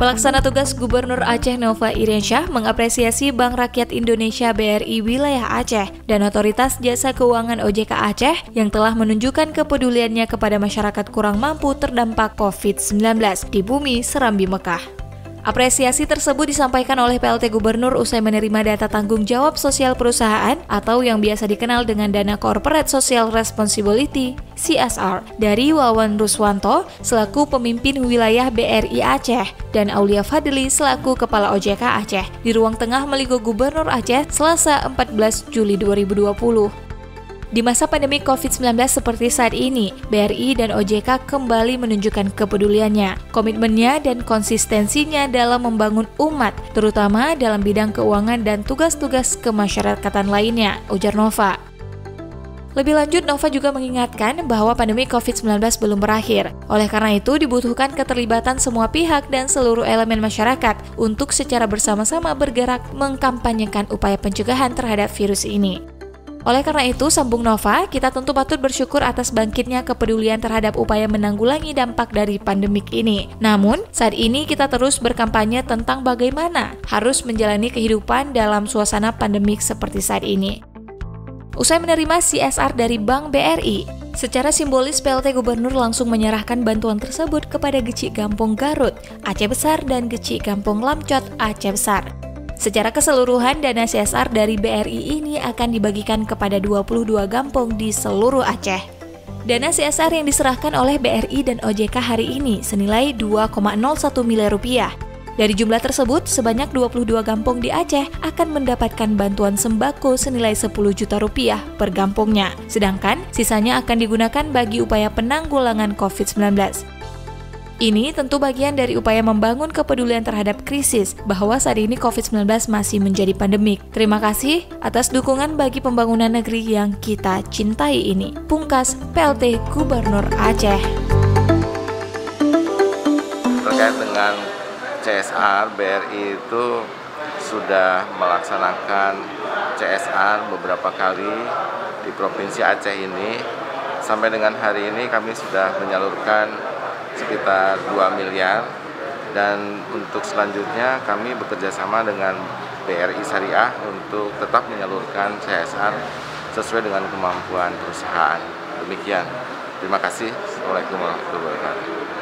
Pelaksana tugas Gubernur Aceh Nova Iriansyah mengapresiasi Bank Rakyat Indonesia BRI Wilayah Aceh dan Otoritas Jasa Keuangan OJK Aceh yang telah menunjukkan kepeduliannya kepada masyarakat kurang mampu terdampak COVID-19 di bumi Serambi Mekah. Apresiasi tersebut disampaikan oleh PLT Gubernur usai menerima data tanggung jawab sosial perusahaan atau yang biasa dikenal dengan dana Corporate Social Responsibility CSR dari Wawan Ruswanto selaku pemimpin wilayah BRI Aceh dan Aulia Fadli selaku Kepala OJK Aceh di ruang tengah Meligo Gubernur Aceh Selasa 14 Juli 2020. Di masa pandemi COVID-19 seperti saat ini, BRI dan OJK kembali menunjukkan kepeduliannya, komitmennya, dan konsistensinya dalam membangun umat, terutama dalam bidang keuangan dan tugas-tugas kemasyarakatan lainnya, ujar Nova. Lebih lanjut, Nova juga mengingatkan bahwa pandemi COVID-19 belum berakhir. Oleh karena itu, dibutuhkan keterlibatan semua pihak dan seluruh elemen masyarakat untuk secara bersama-sama bergerak mengkampanyekan upaya pencegahan terhadap virus ini. Oleh karena itu, sambung Nova, kita tentu patut bersyukur atas bangkitnya kepedulian terhadap upaya menanggulangi dampak dari pandemik ini. Namun, saat ini kita terus berkampanye tentang bagaimana harus menjalani kehidupan dalam suasana pandemik seperti saat ini. Usai menerima CSR dari Bank BRI, secara simbolis PLT Gubernur langsung menyerahkan bantuan tersebut kepada Gecik Gampung Garut, Aceh Besar, dan Gecik Gampung Lamcot, Aceh Besar. Secara keseluruhan, dana CSR dari BRI ini akan dibagikan kepada 22 gampong di seluruh Aceh. Dana CSR yang diserahkan oleh BRI dan OJK hari ini senilai 2,01 miliar rupiah. Dari jumlah tersebut, sebanyak 22 gampong di Aceh akan mendapatkan bantuan sembako senilai 10 juta rupiah per gampongnya. Sedangkan sisanya akan digunakan bagi upaya penanggulangan COVID-19. Ini tentu bagian dari upaya membangun kepedulian terhadap krisis bahwa saat ini COVID-19 masih menjadi pandemik. Terima kasih atas dukungan bagi pembangunan negeri yang kita cintai ini. Pungkas PLT Gubernur Aceh. Terkait dengan CSR, BRI itu sudah melaksanakan CSR beberapa kali di Provinsi Aceh ini. Sampai dengan hari ini kami sudah menyalurkan sekitar 2 miliar dan untuk selanjutnya kami bekerja sama dengan BRI Syariah untuk tetap menyalurkan CSR sesuai dengan kemampuan perusahaan. Demikian. Terima kasih. Assalamualaikum warahmatullahi wabarakatuh.